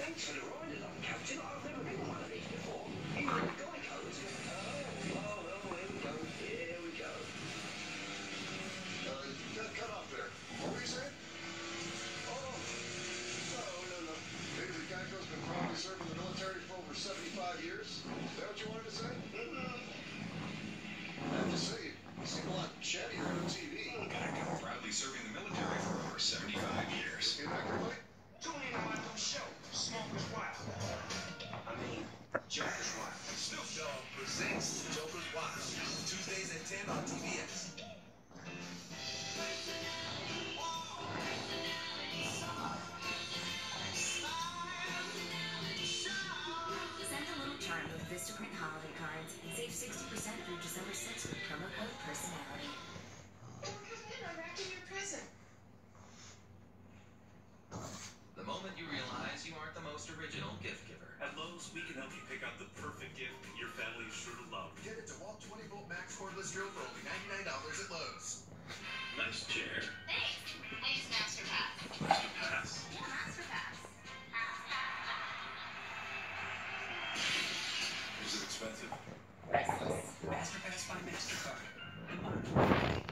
Thanks for the ride along, Captain. I've never been one of these before. In the Geico's. Oh, oh, oh, here we go. Here we go. Uh, that cut off there. What were you saying? Oh, no, no, no. Maybe the Geico's been proudly serving the military for over 75 years. Vistaprint holiday cards and save 60% through December 6th with promo code personality. Don't come in, I'm wrapping your present. The moment you realize you aren't the most original gift giver. At Lowe's, we can help you pick out the expensive. Masterpass by MasterCard.